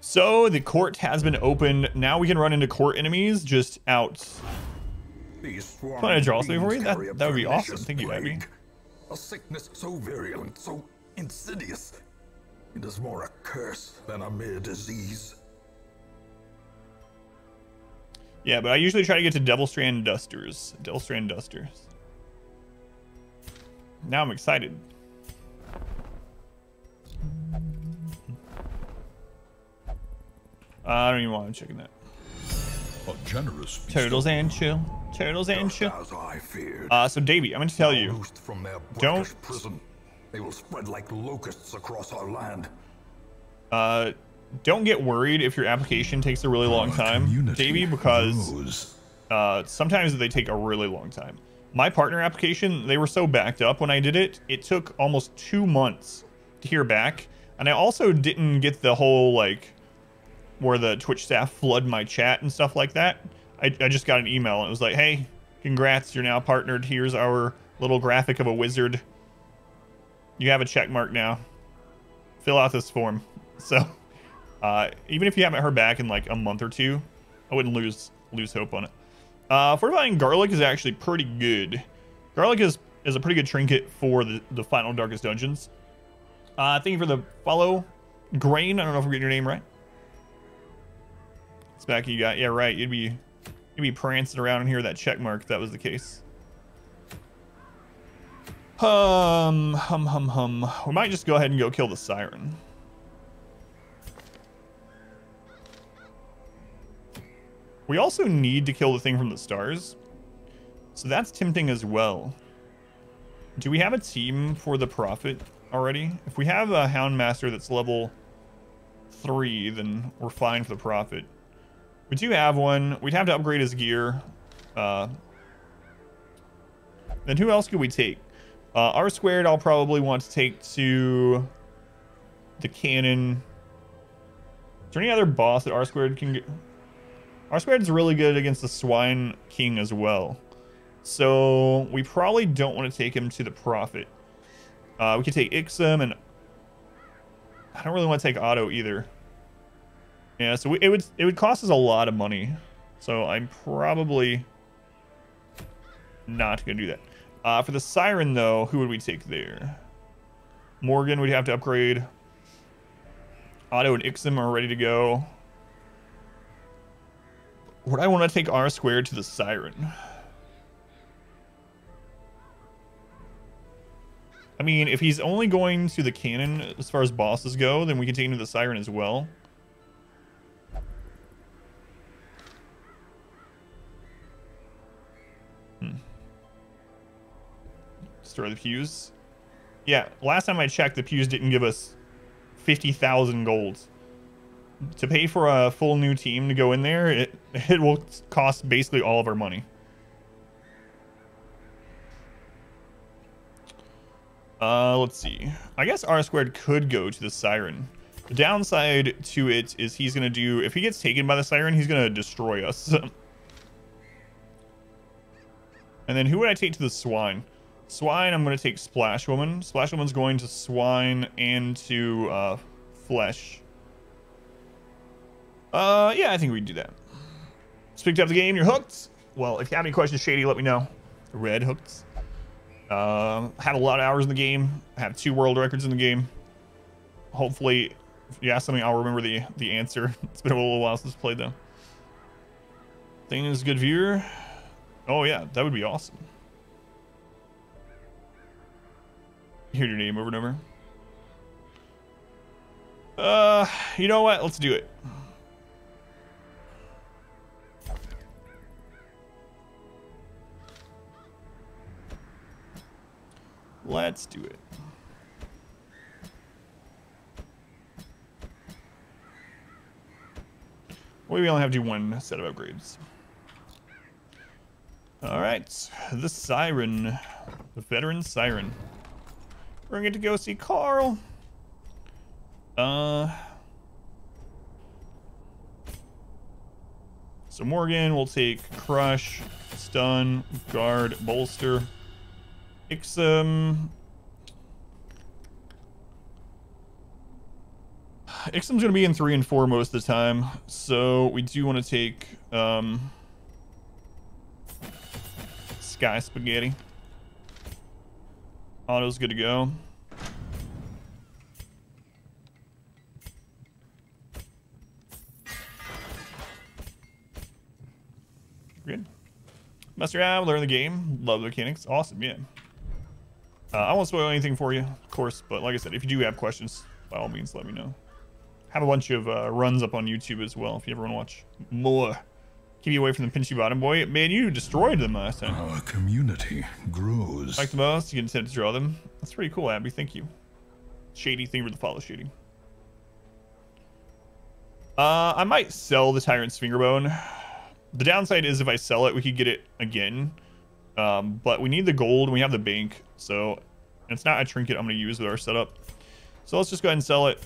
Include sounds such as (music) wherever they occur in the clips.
So the court has been opened. Now we can run into court enemies just out. These Can I draw something for you? That, that would be awesome. Thank you, Abby. A sickness so virulent, so insidious. It is more a curse than a mere disease. Yeah, but I usually try to get to Devil Strand Dusters. Devil Strand Dusters. Now I'm excited. Uh, I don't even want to check that. A generous Turtles and chill. Turtles and chill. as I feared. Uh, so Davy, I'm going to tell you. From their Don't- prison, they will spread like locusts across our land. Uh, don't get worried if your application takes a really long time, Davey, because uh, sometimes they take a really long time. My partner application, they were so backed up when I did it, it took almost two months to hear back. And I also didn't get the whole, like, where the Twitch staff flood my chat and stuff like that. I, I just got an email and it was like, hey, congrats, you're now partnered. Here's our little graphic of a wizard. You have a check mark now. Fill out this form. (laughs) So, uh, even if you haven't heard back in like a month or two, I wouldn't lose lose hope on it. Uh, fortifying garlic is actually pretty good. Garlic is is a pretty good trinket for the the final darkest dungeons. Uh, thank you for the follow, Grain. I don't know if I'm getting your name right. Back. You got yeah right. You'd be you'd be prancing around in here with that check mark if that was the case. Hum hum hum hum. We might just go ahead and go kill the siren. We also need to kill the thing from the stars. So that's tempting as well. Do we have a team for the Prophet already? If we have a Houndmaster that's level 3, then we're fine for the Prophet. We do have one. We'd have to upgrade his gear. Uh, then who else could we take? Uh, R squared I'll probably want to take to the cannon. Is there any other boss that R squared can get? R squared is really good against the Swine King as well. So we probably don't want to take him to the Prophet. Uh, we could take Ixum and I don't really want to take Otto either. Yeah, so we, it would it would cost us a lot of money. So I'm probably not gonna do that. Uh, for the Siren though, who would we take there? Morgan we'd have to upgrade. Otto and Ixum are ready to go. Would I want to take R squared to the Siren? I mean, if he's only going to the cannon as far as bosses go, then we can take him to the Siren as well. Destroy the pews. Yeah, last time I checked, the pews didn't give us 50,000 golds. To pay for a full new team to go in there, it, (laughs) it will cost basically all of our money. Uh, let's see. I guess R squared could go to the Siren. The downside to it is he's going to do... If he gets taken by the Siren, he's going to destroy us. (laughs) and then who would I take to the Swine? Swine, I'm going to take Splash Woman. Splash Woman's going to Swine and to uh, Flesh. Uh, yeah, I think we do that. Speak up the game, you're hooked. Well, if you have any questions, Shady, let me know. Red hooked. Uh, had a lot of hours in the game. Have two world records in the game. Hopefully, if you ask something, I'll remember the the answer. (laughs) It's been a little while since I played them. Thing is good viewer. Oh yeah, that would be awesome. Hear your name over and over. Uh, you know what? Let's do it. Let's do it. We only have to do one set of upgrades. All right, the Siren, the veteran Siren. We're going to go see Carl. Uh, so Morgan will take Crush, Stun, Guard, Bolster. Ixum. Ixum's gonna be in three and four most of the time, so we do want to take um, Sky Spaghetti. Otto's good to go. Good. Mess around, learn the game, love the mechanics. Awesome, yeah. Uh, I won't spoil anything for you, of course, but like I said, if you do have questions, by all means, let me know. Have a bunch of uh, runs up on YouTube as well if you ever want to watch more. Keep you away from the pinchy bottom boy. Man, you destroyed them last time. Our community grows. Like the most, you can to draw them. That's pretty cool, Abby. Thank you. Shady thing for the follow shady. Uh, I might sell the Tyrant's Fingerbone. The downside is if I sell it, we could get it again. Um, but we need the gold we have the bank. So it's not a trinket I'm going to use with our setup. So let's just go ahead and sell it.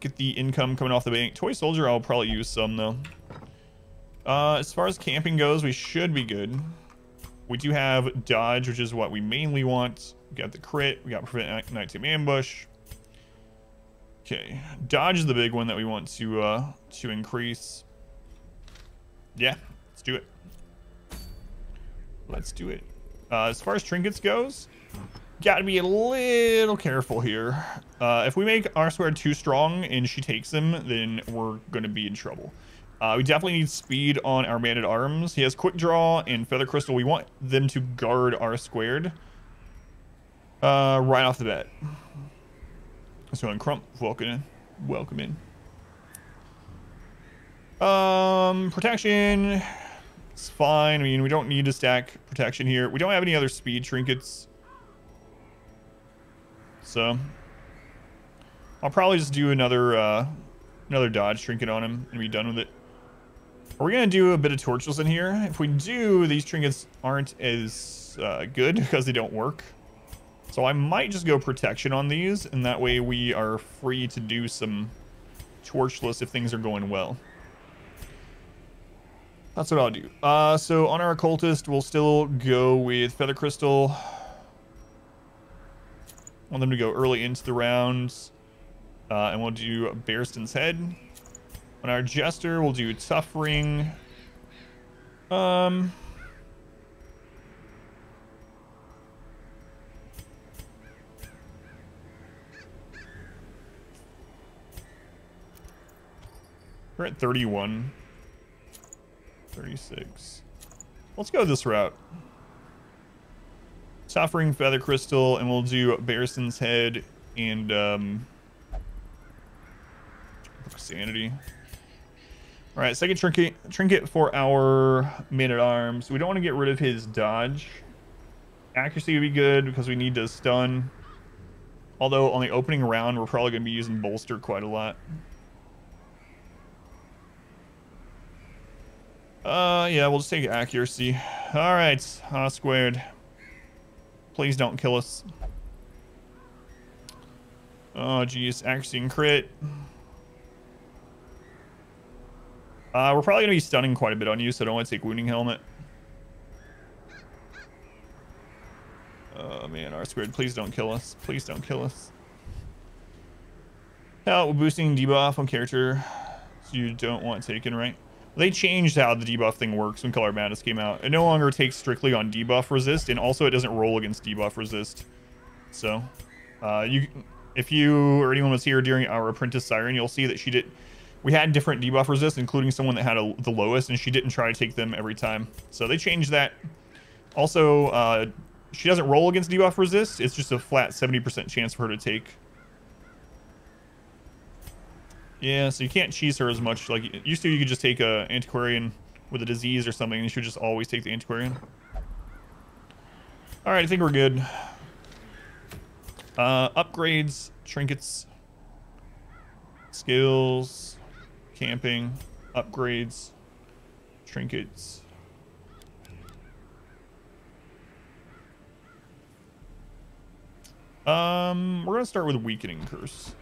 Get the income coming off the bank. Toy Soldier, I'll probably use some though. Uh, as far as camping goes, we should be good. We do have dodge, which is what we mainly want. We got the crit. We got prevent nighttime ambush. Okay, dodge is the big one that we want to uh, to increase. Yeah, let's do it. Let's do it. Uh, as far as trinkets goes, got to be a little careful here. Uh, if we make R squared too strong and she takes him, then we're to be in trouble. Uh, we definitely need speed on our Man at Arms. He has Quick Draw and Feather Crystal. We want them to guard R squared uh, right off the bat. So in Crump, welcome in. Welcome in. Um, protection. It's fine. I mean, we don't need to stack protection here. We don't have any other speed trinkets. So I'll probably just do another uh, another dodge trinket on him and be done with it. Are we gonna do a bit of torches in here? If we do, these trinkets aren't as uh, good (laughs) because they don't work. So I might just go protection on these, and that way we are free to do some torchless if things are going well. That's what I'll do. Uh, so on our occultist, we'll still go with feather crystal. Want them to go early into the rounds. Uh, and we'll do Barristan's head. On our jester, we'll do tough ring. Um, We're at 31. 36. Let's go this route. Suffering Feather Crystal, and we'll do Barristan's Head and um, Sanity. All right, second trinket, trinket for our man-at-arms. We don't want to get rid of his dodge. Accuracy would be good because we need to stun. Although on the opening round, we're probably going to be using bolster quite a lot. Uh, yeah, we'll just take accuracy. All right, uh, squared. Please don't kill us. Oh, geez, accuracy and crit. Uh, we're probably going to be stunning quite a bit on you, so don't want to take wounding helmet. Oh, man, R squared, please don't kill us. Please don't kill us. How boosting debuff on character so you don't want taken, right? They changed how the debuff thing works when Color Madness came out. It no longer takes strictly on debuff resist, and also it doesn't roll against debuff resist. So, uh, you, if you or anyone was here during our Apprentice Siren, you'll see that she did. We had different debuff resist, including someone that had a, the lowest, and she didn't try to take them every time. So they changed that. Also, uh, she doesn't roll against debuff resist. It's just a flat 70% chance for her to take yeah, so you can't cheese her as much. Like, used to you could just take a antiquarian with a disease or something, and you should just always take the antiquarian. Alright, I think we're good. Uh, upgrades, trinkets, skills, camping, upgrades, trinkets. Um, we're gonna start with weakening curse.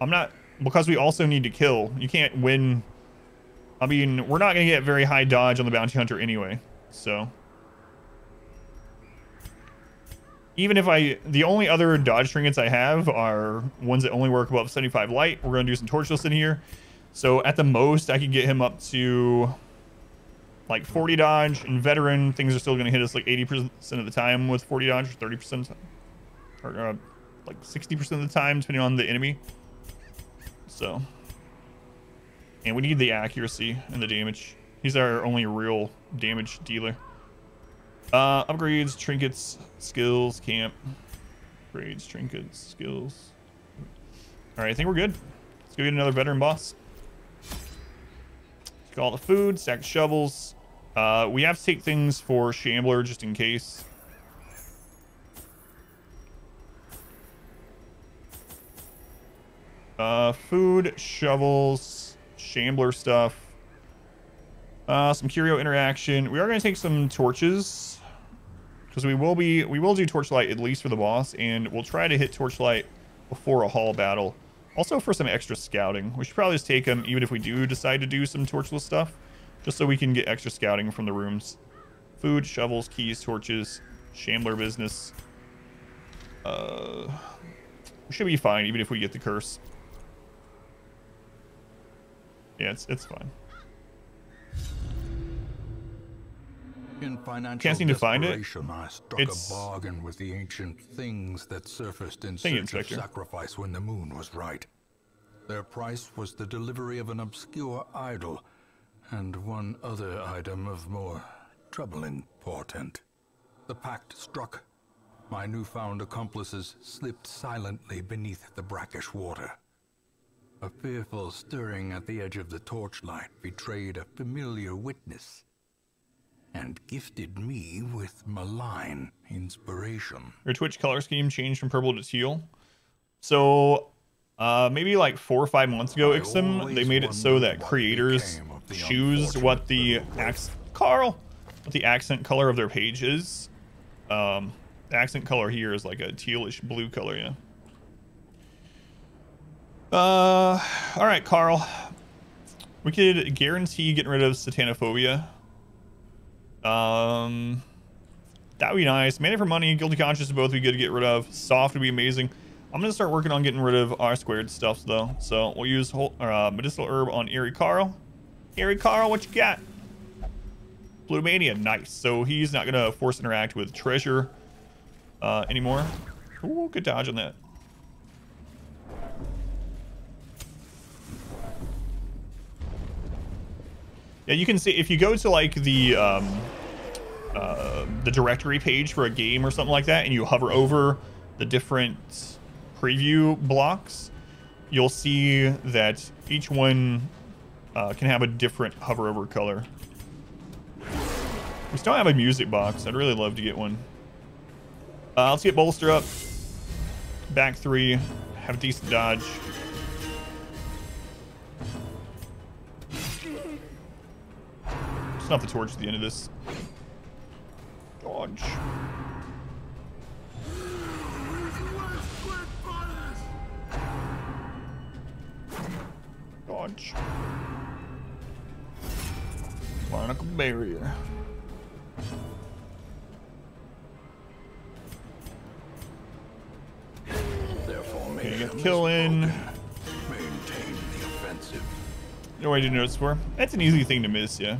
I'm not because we also need to kill. You can't win. I mean, we're not gonna get very high dodge on the bounty hunter anyway. So even if I, the only other dodge trinkets I have are ones that only work above 75 light. We're going to do some torchless in here. So at the most, I can get him up to like 40 dodge. And veteran, things are still going to hit us like 80% of the time with 40 dodge, 30%, or uh, like 60% of the time, depending on the enemy. So, and we need the accuracy and the damage. He's our only real damage dealer. Uh, upgrades, trinkets, skills, camp. Upgrades, trinkets, skills. All right, I think we're good. Let's go get another veteran boss. Take all the food, stack the shovels. Uh, we have to take things for Shambler just in case. Uh, food, shovels, Shambler stuff. Uh, some curio interaction. We are going to take some torches because we will be we will do torchlight at least for the boss, and we'll try to hit torchlight before a hall battle. Also for some extra scouting. We should probably just take them even if we do decide to do some torchless stuff, just so we can get extra scouting from the rooms. Food, shovels, keys, torches, shambler business. Uh, we should be fine even if we get the curse. Yeah, it's it's fine. In financial Can't seem to find it. I struck It's- a bargain with the ancient things that surfaced in search of sacrifice when the moon was right. Their price was the delivery of an obscure idol and one other item of more troubling portent. The pact struck. My newfound accomplices slipped silently beneath the brackish water. A fearful stirring at the edge of the torchlight betrayed a familiar witness and gifted me with malign inspiration. Your Twitch color scheme changed from purple to teal. So, uh, maybe like four or five months ago, I Ixum, they made it so that creators became of the choose what the Carl, what the accent color of their page is. Um, the accent color here is like a tealish blue color, yeah. Uh, all right, Carl. We could guarantee getting rid of Satanophobia. Um, that would be nice. Mana for money, guilty conscience would both be good to get rid of. Soft would be amazing. I'm gonna start working on getting rid of R squared stuff though. So we'll use whole, uh, medicinal herb on Eerie Carl. Eerie Carl, what you got? Blue Mania, nice. So he's not gonna force interact with treasure uh, anymore. Ooh, good dodge on that. Yeah, you can see if you go to like the um, uh, the directory page for a game or something like that, and you hover over the different preview blocks, you'll see that each one uh, can have a different hover over color. We still have a music box. I'd really love to get one. Uh, let's get bolster up. Back three. Have a decent dodge. Snuff the torch at the end of this. Dodge. Dodge. Barnacle barrier. Therefore, Okay, get kill in. Maintain the offensive. No way to notice for. That's an easy thing to miss, yeah.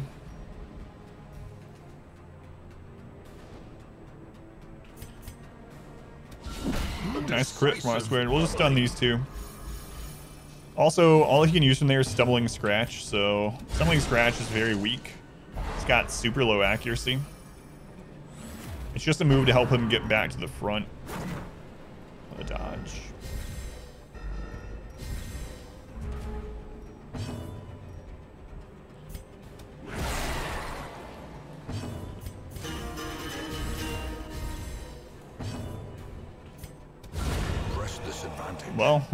Crit from squared. We'll just stun these two. Also, all he can use from there is Stumbling Scratch, so Stumbling Scratch is very weak. It's got super low accuracy. It's just a move to help him get back to the front. A dodge.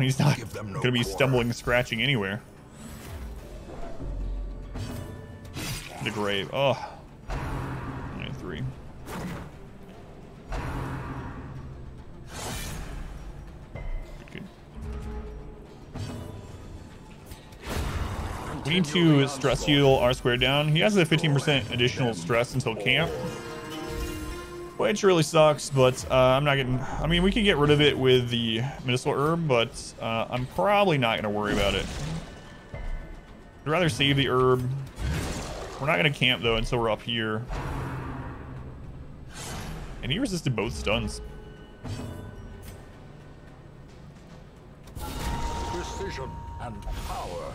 Well, he's not no going to be quarter. stumbling, scratching anywhere. The grave. Oh. 93. Good, good. We need to stress heal R squared down. He has a 15% additional stress until camp. Which really sucks, but uh, I'm not getting... I mean, we can get rid of it with the medicinal herb, but uh, I'm probably not going to worry about it. I'd rather save the herb. We're not going to camp, though, until we're up here. And he resisted both stuns. Precision and power.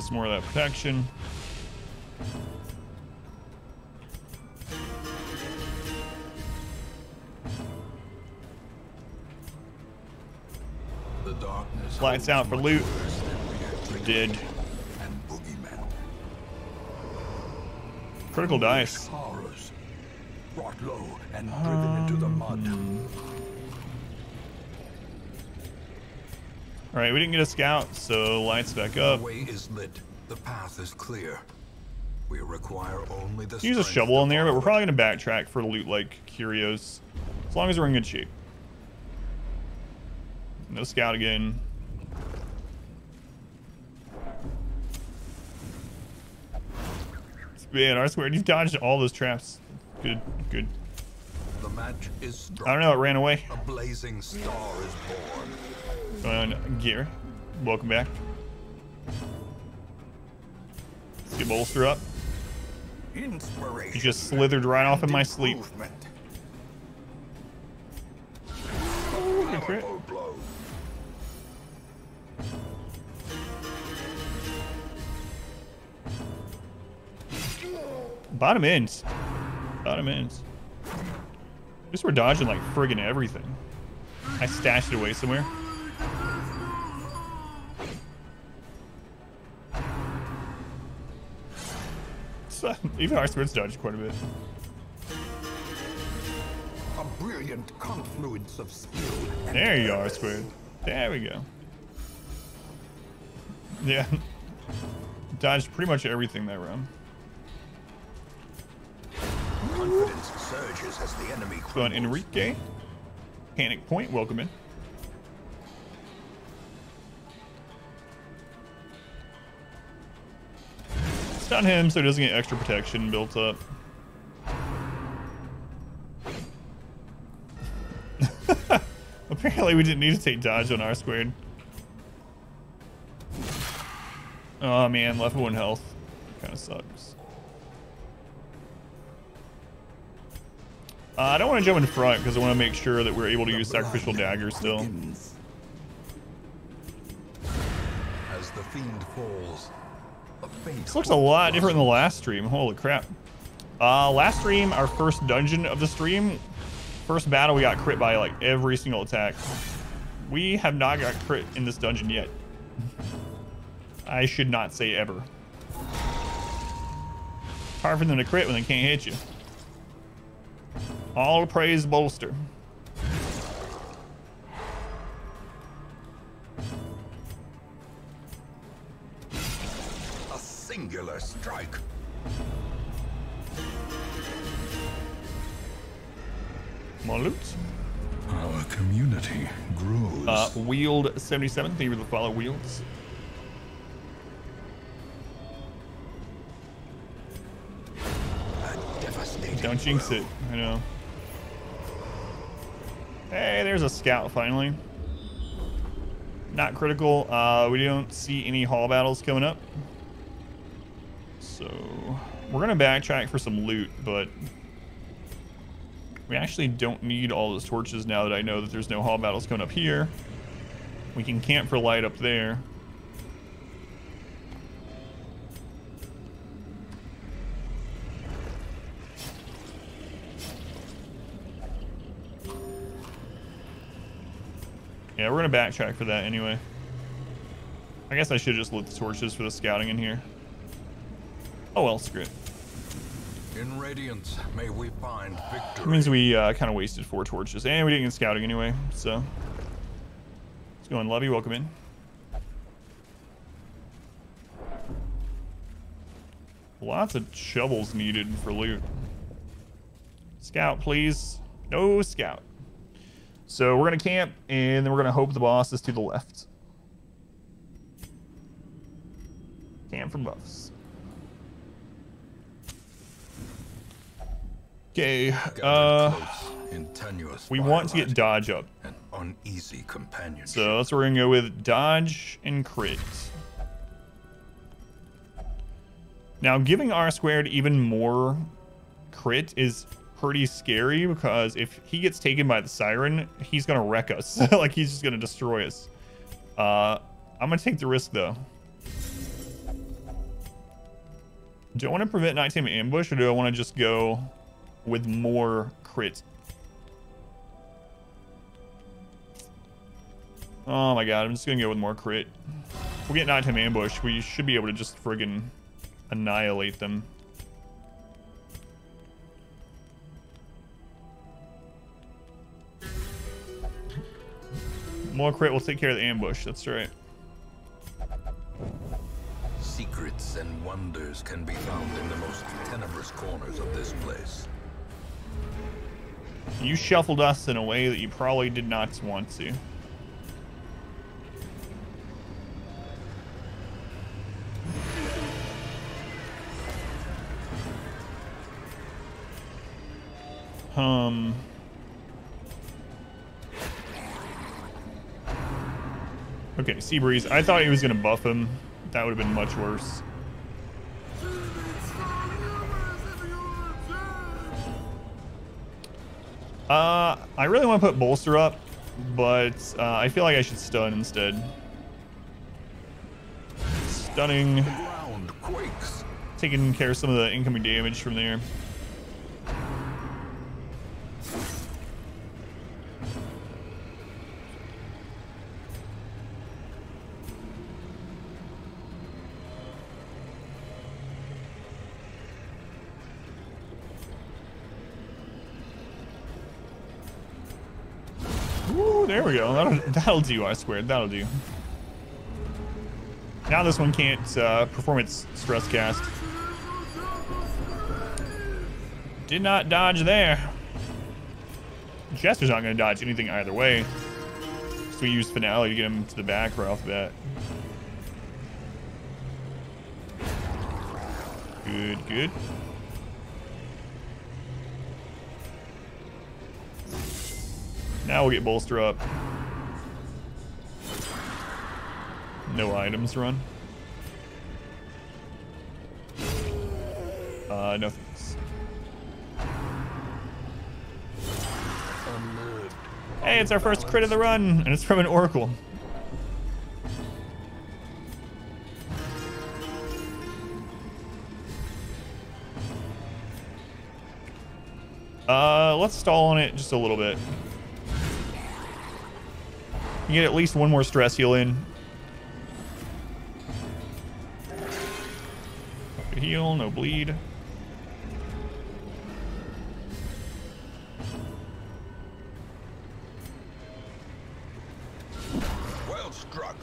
Us more of that protection. The darkness Lights out for loot. we Did. Critical dice. Horrors, brought low and driven into the um, mud. Alright, we didn't get a scout, so lights back The up. way is lit. The path is clear. We require only the Use a shovel in there, but we're probably going to backtrack for loot like curios. As long as we're in good shape. No scout again. Man, I swear, you've dodged all those traps. Good, good. The match is. I don't know, it ran away. A blazing star is born. Going on, gear. Welcome back. Let's get bolster up. Inspiration. You just slithered right off in my sleep. Improvement. Good crit. Powerful blow. Bottom ends. Bottom ends. Least we're dodging like friggin' everything. I stashed it away somewhere. So, uh, even our swords dodged quite a bit. A brilliant confluence of skill. There you are, squid. There we go. Yeah. Dodged pretty much everything that round. Confidence surges as the enemy crumbles. Enrique. Panic point, welcome in. Stun him so he doesn't get extra protection built up. (laughs) Apparently we didn't need to take dodge on R squared. Oh man, left one health. Kind of sucks. Uh, I don't want to jump in front because I want to make sure that we're able to The use sacrificial dagger still. As the fiend falls, This looks a lot different than the last stream. Holy crap. Uh, last stream, our first dungeon of the stream, first battle, we got crit by like every single attack. We have not got crit in this dungeon yet. I should not say ever. Hard for them to crit when they can't hit you. All praise bolster. Strike. More loot. Our community grows. Uh, Wield 77, thank you for the follow, Wields. Don't jinx blow. it. I know. Hey, there's a scout finally. Not critical. Uh, we don't see any hall battles coming up. So we're gonna backtrack for some loot, but we actually don't need all those torches now that I know that there's no hall battles coming up here. We can camp for light up there. Yeah, we're gonna backtrack for that anyway. I guess I should just lit the torches for the scouting in here. Oh well, screw it. In radiance, may we find victory. means we uh, kind of wasted four torches, and we didn't get scouting anyway, so. What's going, Lovey? Welcome in. Lots of shovels needed for loot. Scout, please. No scout. So we're going to camp, and then we're going to hope the boss is to the left. Camp for buffs. Okay, uh, Close, in tenuous we want to get dodge up. an uneasy companionship. So that's what we're going to go with dodge and crit. Now, giving R squared even more crit is pretty scary because if he gets taken by the siren, he's going to wreck us. (laughs) like, he's just going to destroy us. Uh, I'm going to take the risk, though. Do I want to prevent nighttime ambush, or do I want to just go with more crit? Oh my god, I'm just to go with more crit. If we get nighttime ambush, we should be able to just friggin' annihilate them. More crit will take care of the ambush. That's right. Secrets and wonders can be found in the most tenebrous corners of this place. You shuffled us in a way that you probably did not want to. Um. Okay, Seabreeze. I thought he was gonna buff him. That would have been much worse. Uh, I really want to put bolster up, but uh, I feel like I should stun instead. Stunning, ground taking care of some of the incoming damage from there. Ooh, there we go. (laughs) That'll, do, I swear. That'll do. Now this one can't uh, perform its stress cast. Did not dodge there. Jester's not going to dodge anything either way. So we use Finale to get him to the back right off the bat. Good, good. Now we'll get bolster up. No items run. Uh, no thanks. Hey, it's our first crit of the run, and it's from an Oracle. Uh, let's stall on it just a little bit. You get at least one more stress heal in. Good heal, no bleed. Well struck.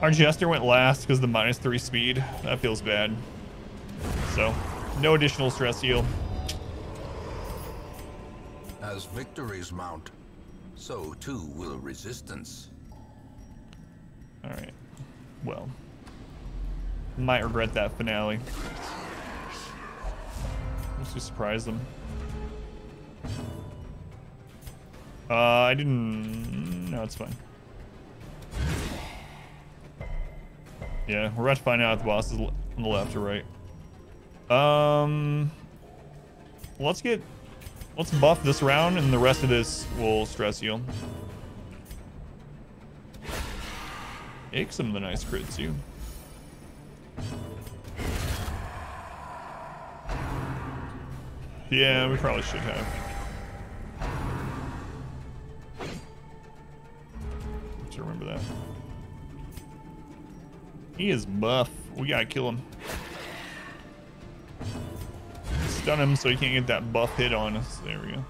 Our Jester went last because the minus three speed. That feels bad. So, no additional stress heal. As victories mount, so too will resistance. All right. Well, might regret that finale. Let's just surprise them. Uh, I didn't. No, it's fine. Yeah, we're about to find out if the boss is on the left or right. Um, let's get, let's buff this round, and the rest of this will stress you. Take some of the nice crits, you. Yeah, we probably should have. Let's remember that. He is buff. We gotta kill him. Stun him so he can't get that buff hit on us. There we go.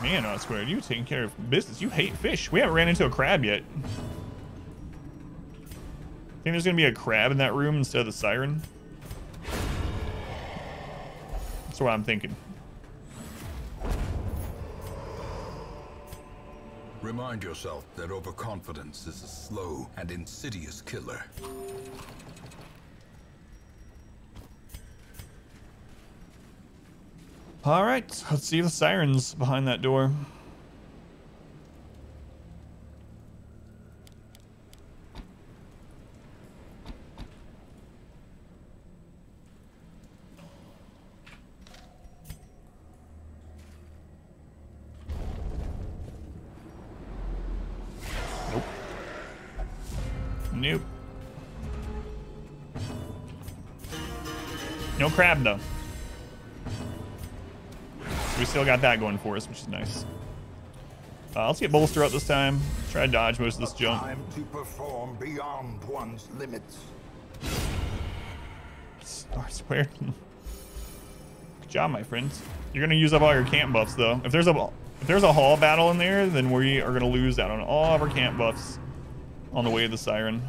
Man, not squared. You taking care of business. You hate fish. We haven't ran into a crab yet. I think there's gonna be a crab in that room instead of the siren? That's what I'm thinking. Remind yourself that overconfidence is a slow and insidious killer. All right, let's see the sirens behind that door. Crab though. We still got that going for us, which is nice. Uh, let's get Bolster up this time. Try to dodge most of this jump. Time to perform beyond one's limits. Star. (laughs) Good job, my friends. You're gonna use up all your camp buffs, though. If there's a if there's a hall battle in there, then we are gonna lose out on all of our camp buffs on the way of the siren.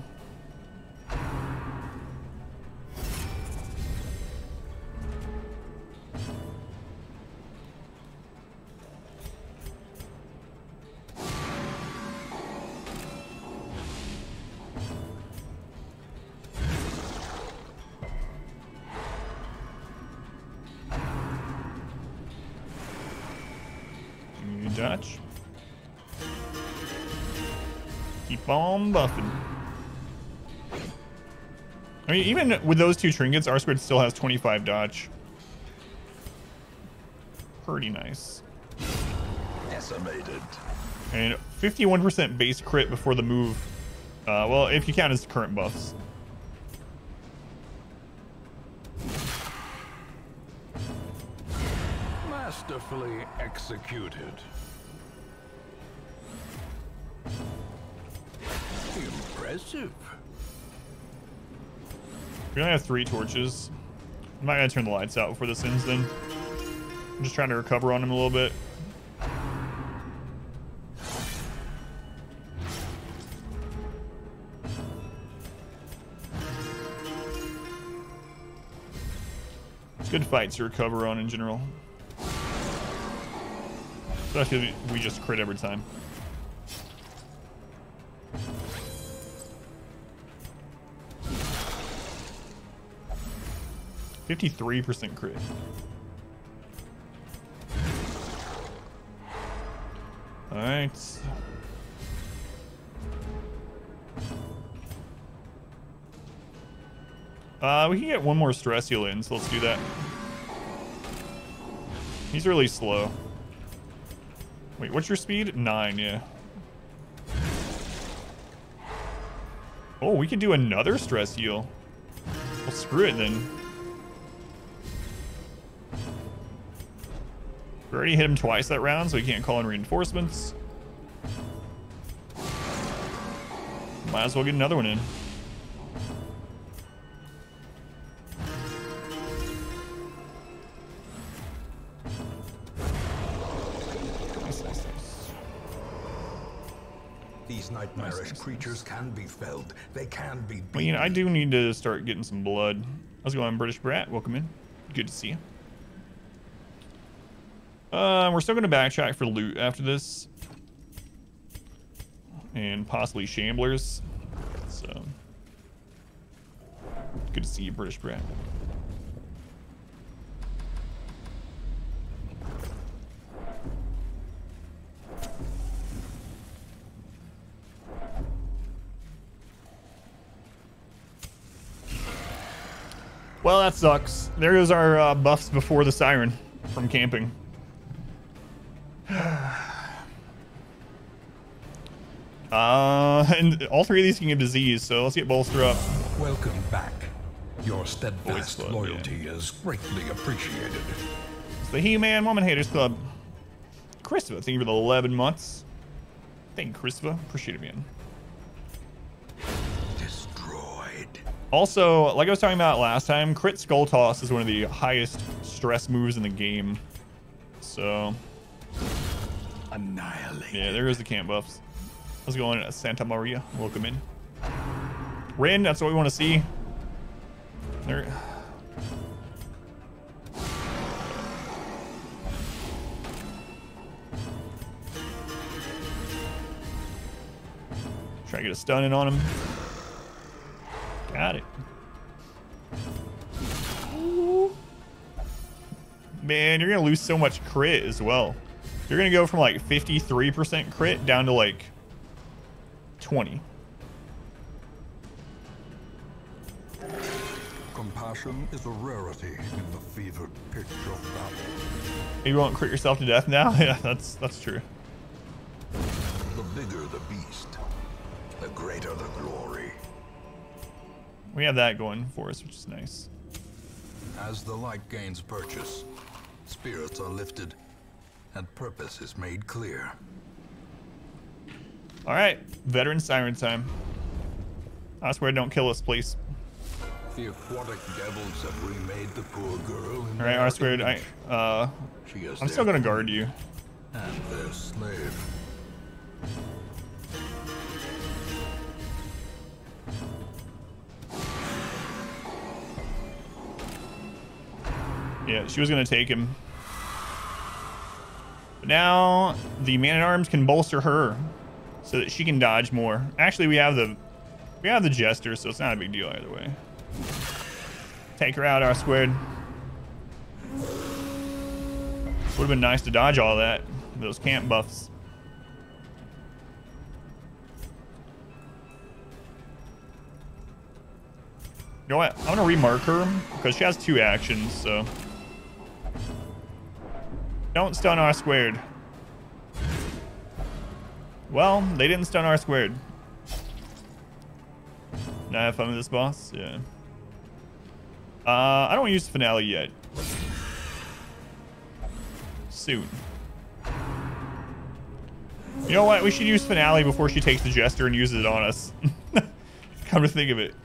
Dodge. Keep on buffing. I mean, even with those two trinkets, R squared still has 25 dodge. Pretty nice. Decimated. And 51% base crit before the move. Uh, well, if you count his current buffs. Masterfully executed. Impressive. We only have three torches. I'm not gonna turn the lights out before this ends then. I'm just trying to recover on him a little bit. It's good fights to recover on in general. Especially if we just crit every time. Fifty-three percent crit. All right. Uh, we can get one more stress heal in, so let's do that. He's really slow. Wait, what's your speed? Nine, yeah. Oh, we can do another stress heal. Well, screw it then. We already hit him twice that round, so he can't call in reinforcements. Might as well get another one in. Nice, nice, nice. These nightmarish creatures can be felled. They can be Well, you know, I do need to start getting some blood. How's it going, British Brat? Welcome in. Good to see you. Uh, we're still going to backtrack for loot after this. And possibly Shamblers. So. Good to see you, British Brat. Well, that sucks. There goes our uh, buffs before the siren from camping. Uh, (laughs) and all three of these can give disease, so let's get bolster up. Welcome back. Your steadfast Club, loyalty is greatly appreciated. It's the He-Man Woman Haters Club. Christopher, thank you for the 11 months. Thank you, Christopher. Appreciate it, man. Destroyed. Also, like I was talking about last time, crit skull toss is one of the highest stress moves in the game. So, Annihilate. yeah, there goes the camp buffs. Let's go in uh, Santa Maria. Welcome in. Rin, that's what we want to see. There. Try to get a stun in on him. Got it. Man, you're gonna lose so much crit as well. You're gonna go from like 53% crit down to like 20. Compassion is a rarity in the fevered pitch of battle. You won't crit yourself to death now? (laughs) Yeah, that's that's true. The bigger the beast, the greater the glory. We have that going for us, which is nice. As the light gains purchase, spirits are lifted, and purpose is made clear. All right, veteran siren time. I swear, don't kill us, please. The aquatic devils have remade the poor girl. In All right, I swear, I uh, I'm still gonna guard you. and their slave. Yeah, she was gonna take him. But now the man at arms can bolster her so that she can dodge more. Actually, we have the we have the jester, so it's not a big deal either way. Take her out, R squared. Would have been nice to dodge all that. Those camp buffs. You know what? I'm gonna remark her because she has two actions, so. Don't stun R squared. Well, they didn't stun R squared. Now I have fun with this boss? Yeah. Uh, I don't use finale yet. Soon. You know what? We should use finale before she takes the jester and uses it on us. (laughs) Come to think of it.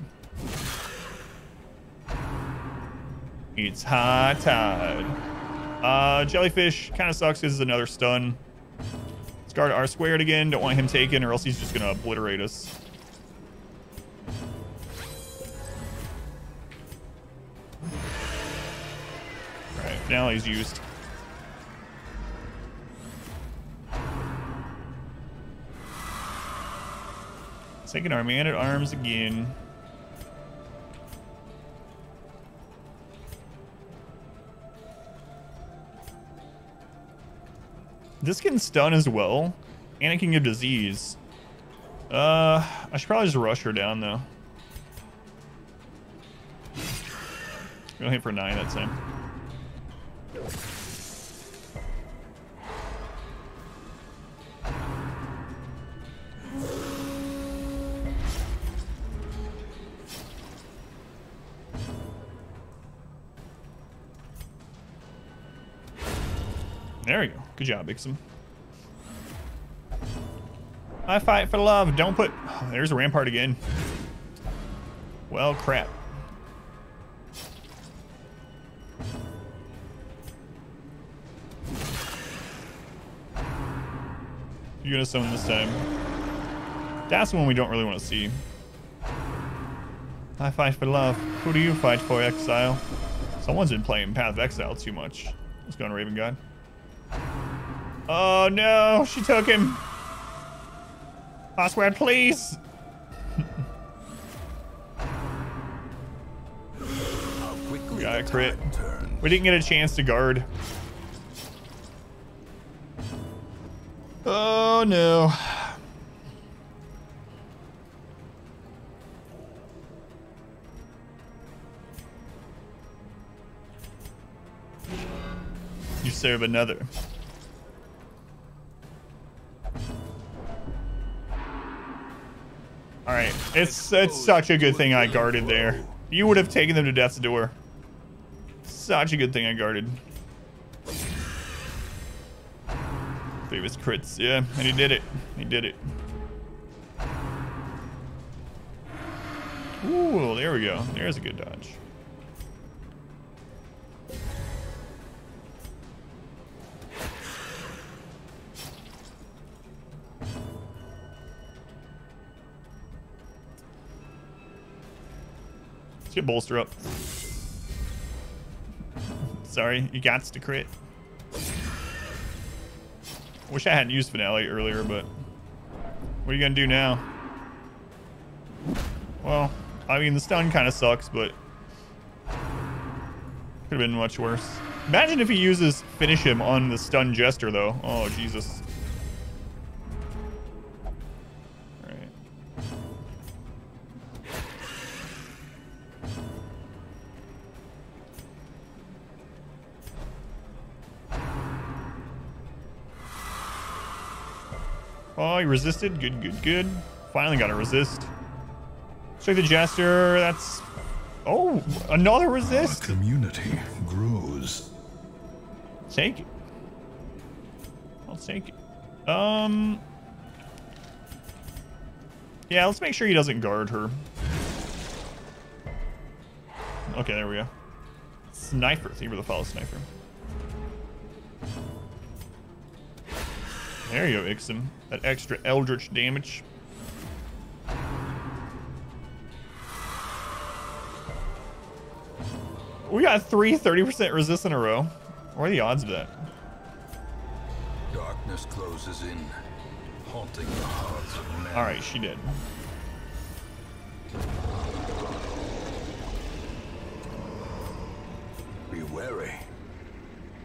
It's high tide. Uh, jellyfish kind of sucks because it's another stun. Guard R squared again. Don't want him taken or else he's just going to obliterate us. Alright, finale's used. Taking our man at arms again. This can stun as well, and it can give disease. Uh, I should probably just rush her down though. Gonna hit for nine that time. There we go. Good job, Ixum. I fight for love. Don't put... there's a rampart again. Well, crap. You're gonna summon this time. That's one we don't really want to see. I fight for love. Who do you fight for, Exile? Someone's been playing Path of Exile too much. Let's go on Raven God. Oh no, she took him. Swear, please. Quickly Got a crit. We didn't get a chance to guard. Oh no. You serve another. It's it's such a good thing I guarded there. You would have taken them to death's door. Such a good thing I guarded. Famous crits, yeah, and he did it. He did it. Ooh, there we go. There's a good dodge. Get bolster up. Sorry, you got to crit. Wish I hadn't used finale earlier, but what are you gonna do now? Well, I mean the stun kind of sucks, but could have been much worse. Imagine if he uses finish him on the stun jester though. Oh Jesus. Resisted. Good, good, good. Finally got a resist. Strike the Jester. That's... Oh, another Our resist. community grows. Take it. I'll take it. Um... Yeah, let's make sure he doesn't guard her. Okay, there we go. Sniper. Thank you the follow, Sniper. There you go, Ixen. That extra Eldritch damage. We got three 30% resist in a row. What are the odds of that? Darkness closes in, haunting the hearts of men. Alright, she did. Be wary.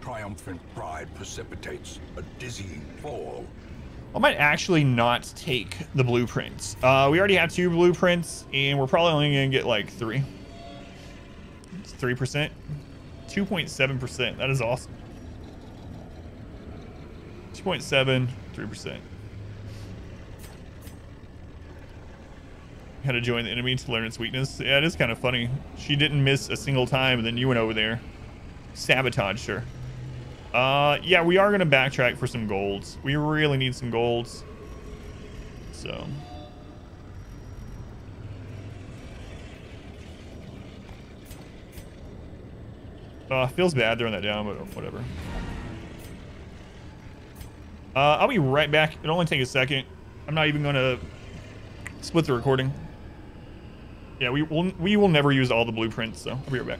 Triumphant pride precipitates a dizzying fall. I might actually not take the blueprints. Uh, we already have two blueprints, and we're probably only going to get like three. It's 3%. 2.7%. That is awesome. 2.7, 3%. Had to join the enemy to learn its weakness. Yeah, it is kind of funny. She didn't miss a single time, and then you went over there. Sabotaged her. Uh, yeah, we are going to backtrack for some golds. We really need some golds. So. Uh, feels bad throwing that down, but whatever. Uh, I'll be right back. It'll only take a second. I'm not even going to split the recording. Yeah, we will, we will never use all the blueprints, so I'll be right back.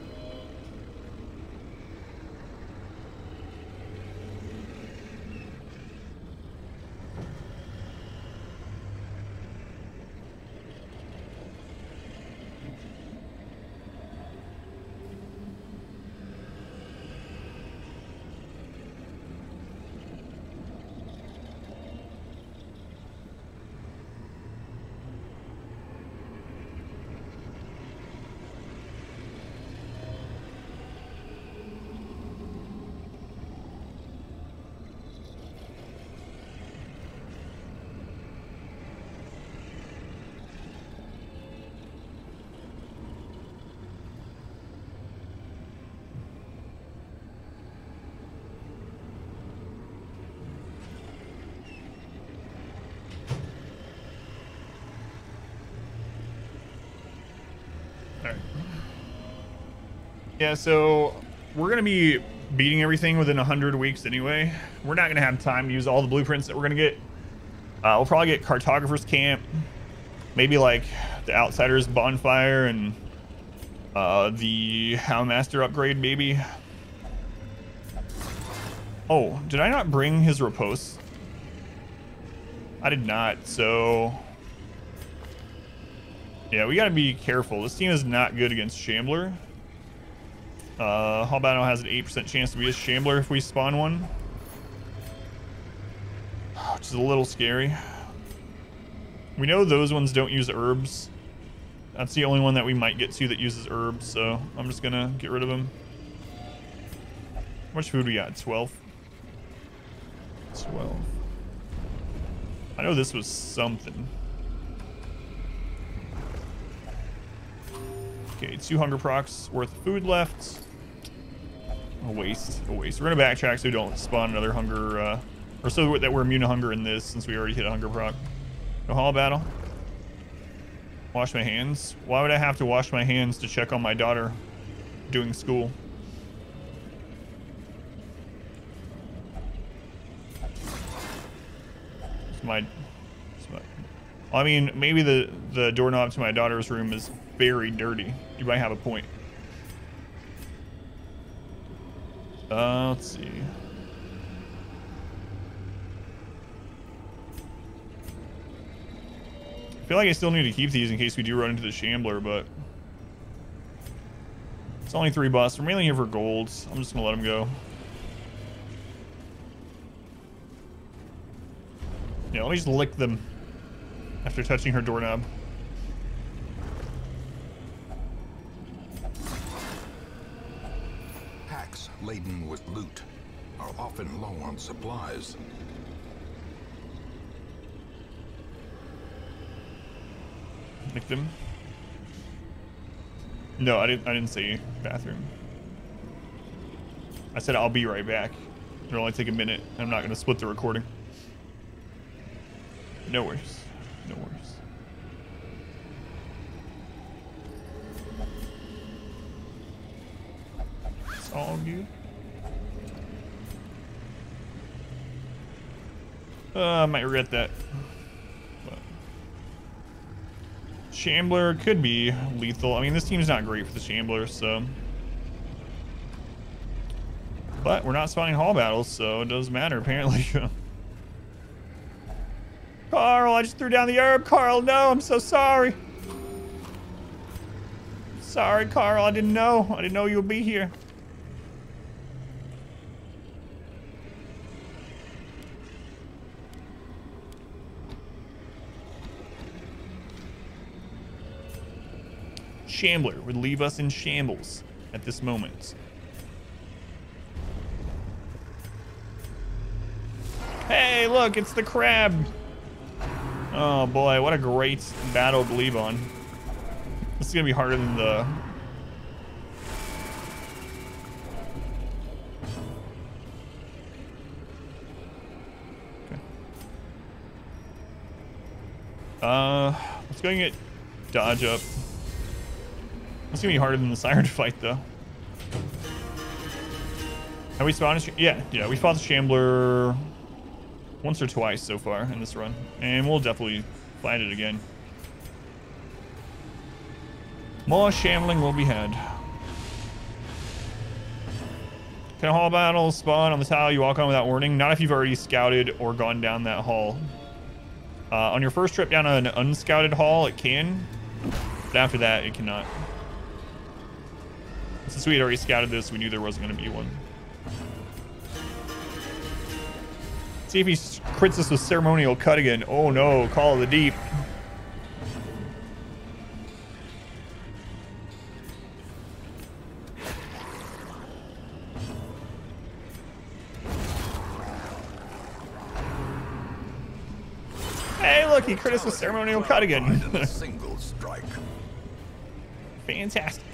Yeah, so we're going to be beating everything within 100 weeks anyway. We're not going to have time to use all the blueprints that we're going to get. Uh, we'll probably get Cartographer's Camp, maybe like the Outsiders Bonfire and uh, the Houndmaster upgrade, maybe. Oh, did I not bring his repose? I did not, so... Yeah, we got to be careful. This team is not good against Shambler. Uh, Halbano has an 8% chance to be a Shambler if we spawn one. Which is a little scary. We know those ones don't use herbs. That's the only one that we might get to that uses herbs, so I'm just gonna get rid of him. How much food we got? 12? 12. I know this was something. Okay, two hunger procs worth of food left. A waste, a waste. We're gonna backtrack so we don't spawn another hunger, uh, or so that we're immune to hunger in this since we already hit a hunger proc. No hall battle. Wash my hands. Why would I have to wash my hands to check on my daughter doing school? It's my, it's my, I mean, maybe the, the doorknob to my daughter's room is very dirty. You might have a point. Uh, let's see. I feel like I still need to keep these in case we do run into the Shambler, but... It's only three bucks. We're mainly here for golds. I'm just gonna let them go. Yeah, let me just lick them after touching her doorknob. Loot are often low on supplies. Lick them. No, I didn't. I didn't say bathroom. I said I'll be right back. It'll only take a minute. I'm not gonna split the recording. No worries. No worries. It's all good. Uh, I might regret that. But Shambler could be lethal. I mean, this team's not great for the Shambler, so. But we're not spawning hall battles, so it doesn't matter, (laughs) apparently. Carl, I just threw down the herb. Carl, no, I'm so sorry. Sorry, Carl, I didn't know. I didn't know you would be here. Shambler would leave us in shambles at this moment. Hey, look, it's the crab. Oh boy, what a great battle to leave on. This is gonna be harder than the... Okay. Uh, let's go and get dodge up. It's gonna be harder than the siren to (laughs) fight though. Have we spawned Yeah, yeah, we fought the Shambler once or twice so far in this run. And we'll definitely fight it again. More shambling will be had. Can a hall battle spawn on the tile you walk on without warning? Not if you've already scouted or gone down that hall. Uh, on your first trip down an unscouted hall, it can. But after that, it cannot. Since we had already scouted this, we knew there wasn't going to be one. See if he crits us with ceremonial cut again. Oh no, call of the deep. Hey, look, he crit us with ceremonial cut again. (laughs) single strike. Fantastic.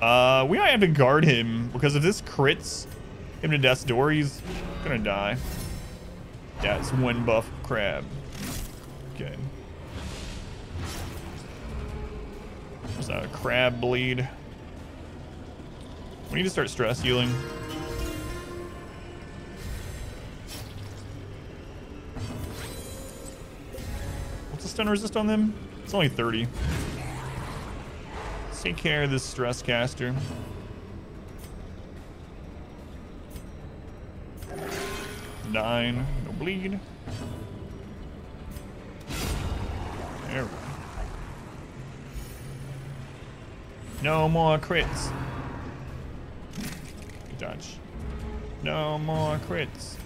Uh, we might have to guard him because if this crits him to death's door, he's gonna die. It's one buff crab. Okay. There's a crab bleed. We need to start stress healing. What's the stun resist on them? It's only 30. Let's take care of this stress caster. Nine. No bleed. There we go. No more crits. Dodge. No more crits.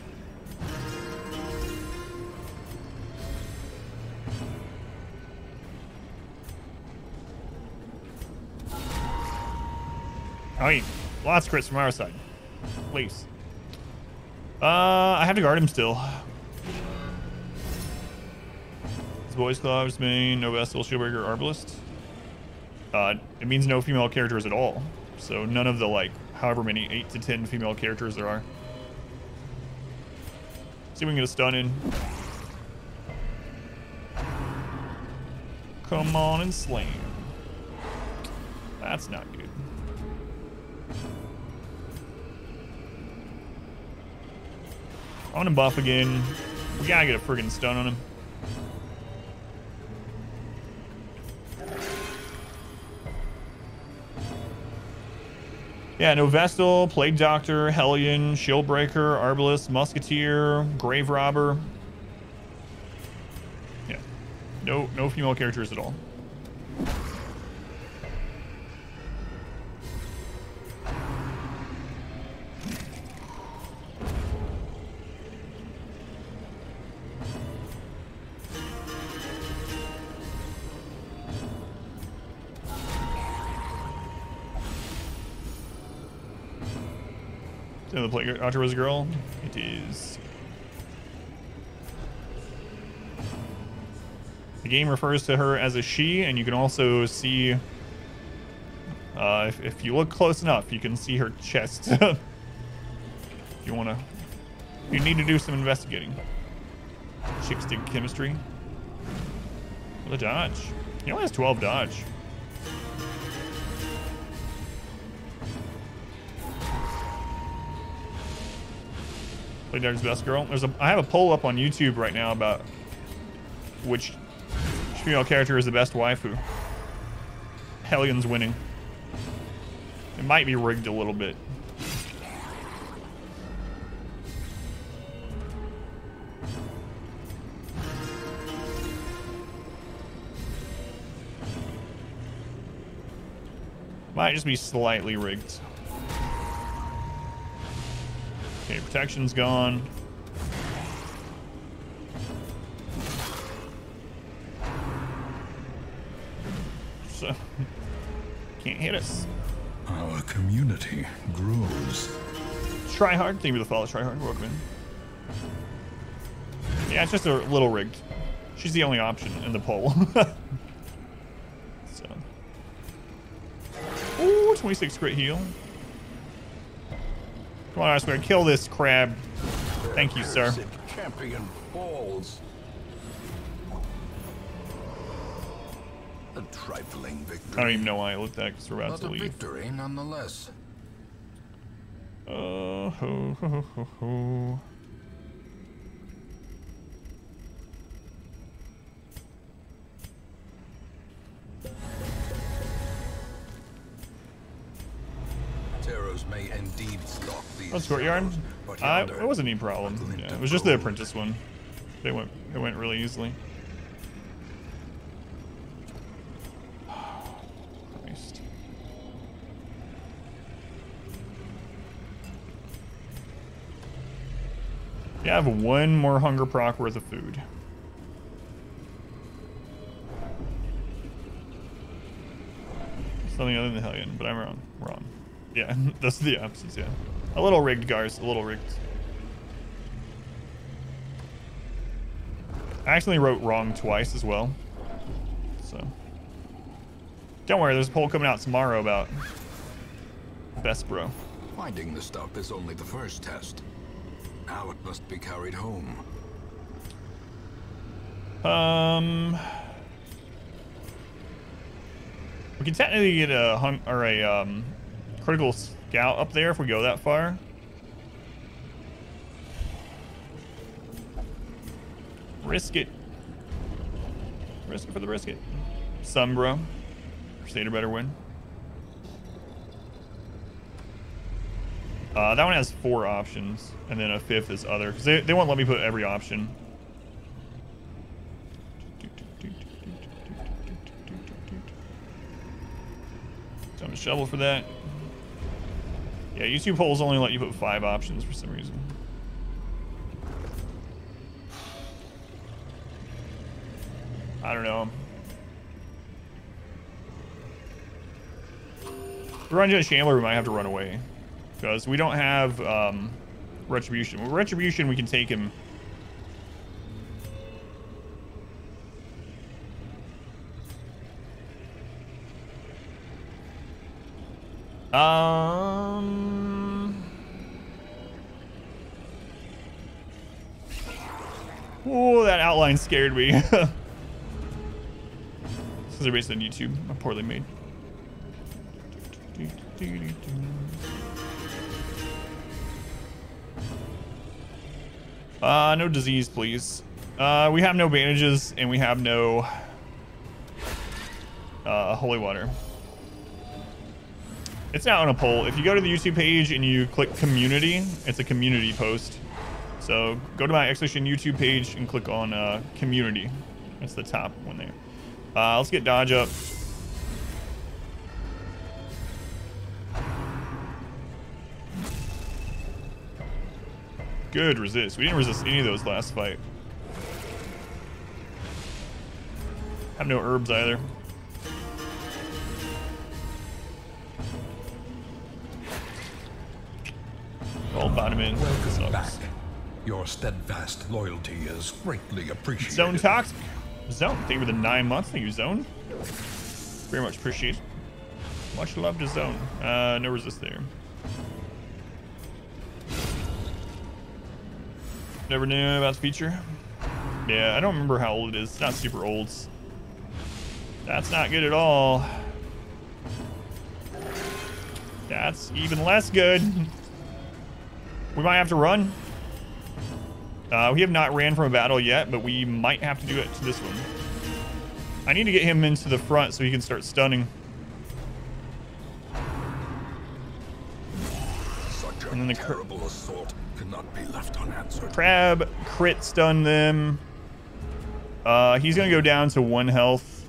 Oh, yeah. lots of crits from our side. Please. Uh, I have to guard him still. His boys gloves, main, no Vestal, shieldbreaker, arbalest. uh, it means no female characters at all. So none of the like however many eight to ten female characters there are. See if we can get a stun in. Come on and slam. That's not good. On him buff again. We gotta get a friggin' stun on him. Yeah, no Vestal, Plague Doctor, Hellion, Shieldbreaker, Arbalest, Musketeer, Grave Robber. Yeah. No no female characters at all. The plague doctor was a girl? It is. The game refers to her as a she, and you can also see, uh, if, if you look close enough, you can see her chest. (laughs) if you want to, you need to do some investigating. Chick stick chemistry. A dodge. He only has 12 dodge. Plague Doc's best girl. There's a I have a poll up on YouTube right now about which female character is the best waifu. Hellion's winning. It might be rigged a little bit. Might just be slightly rigged. Protection's gone. So, (laughs) can't hit us. Our community grows. Try hard. Thank you for the follow. Try hard. Welcome in. Yeah, it's just a little rigged. She's the only option in the poll. (laughs) so. Ooh, 26 crit heal. Come on, I swear, kill this crab. Thank you, sir. Champion falls. A trifling victory. I don't even know why I looked at because we're about But to a leave. victory nonetheless. Uh, ho, ho, ho, ho. That's courtyard. I, it wasn't any problem. Yeah, it was just the apprentice one. They went. It went really easily. (sighs) Christ. Yeah, I have one more hunger proc worth of food. Something other than the Hellion, but I'm wrong. Wrong. Yeah, (laughs) that's the options, yeah. A little rigged, Gars. A little rigged. I actually wrote wrong twice as well. So. Don't worry, there's a poll coming out tomorrow about Best Bro. Finding the stuff is only the first test. Now it must be carried home. Um, we can technically get a hunt or a um, critical scout up there if we go that far. Risk it. Risk it for the risk it. Sunbro. Crusader better win. Uh, that one has four options, and then a fifth is other. Because they, they won't let me put every option. So I'm a shovel for that. Yeah, YouTube polls only let you put five options for some reason. I don't know. A Shambler, we might have to run away. Because we don't have um, Retribution. With Retribution, we can take him Um. Outline scared me. (laughs) this is based on YouTube. I'm poorly made. Uh, no disease, please. Uh, we have no bandages and we have no uh, holy water. It's not on a poll. If you go to the YouTube page and you click community, it's a community post. So go to my Expedition YouTube page and click on uh, community. That's the top one there. Uh, let's get dodge up. Good resist. We didn't resist any of those last fight. Have no herbs either. Your steadfast loyalty is greatly appreciated. Zone Toxic. Zone, thank you for the nine months. Thank you, Zone. Very much appreciated. Much love to Zone. Uh, no resist there. Never knew about the feature. Yeah, I don't remember how old it is. It's not super old. That's not good at all. That's even less good. (laughs) We might have to run. Uh, we have not ran from a battle yet, but we might have to do it to this one. I need to get him into the front so he can start stunning. Such a And then the terrible assault cannot be left unanswered. Crab crit stun them. Uh, he's gonna go down to one health.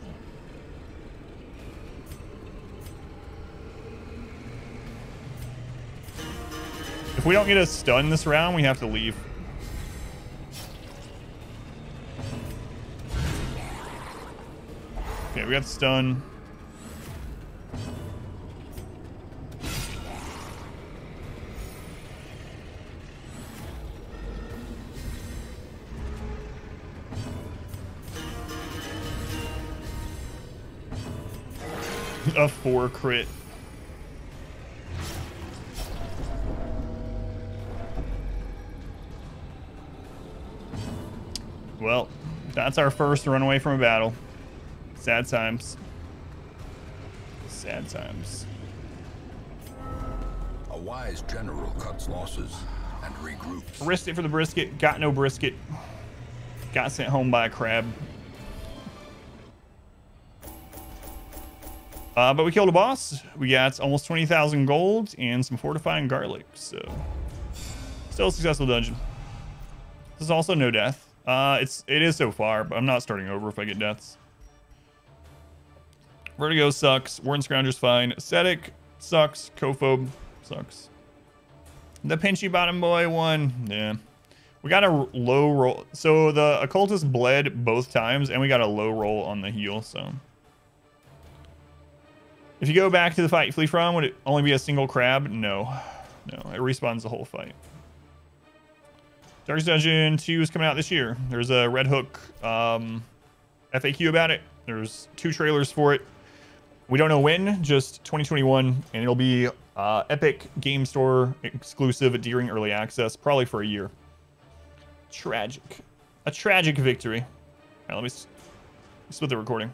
If we don't get a stun this round, we have to leave. Okay, we got stun. (laughs) A four crit. Well, that's our first runaway from a battle. Sad times. Sad times. A wise general cuts losses and regroups. Risked it for the brisket. Got no brisket. Got sent home by a crab. Uh, but we killed a boss. We got almost 20,000 gold and some fortifying garlic. So, still a successful dungeon. This is also no death. Uh, it's it is so far, but I'm not starting over if I get deaths. Vertigo sucks. Warren Scrounger's fine. Ascetic sucks. Cophobe sucks. The Pinchy Bottom Boy one. Yeah. We got a low roll. So the occultist bled both times, and we got a low roll on the heal, so. If you go back to the fight you flee from, would it only be a single crab? No. No, it respawns the whole fight. Darkest Dungeon 2 is coming out this year. There's a Red Hook um, FAQ about it. There's two trailers for it. We don't know when, just 2021, and it'll be uh, Epic Game Store exclusive during early access, probably for a year. Tragic. A tragic victory. All right, let me split the recording.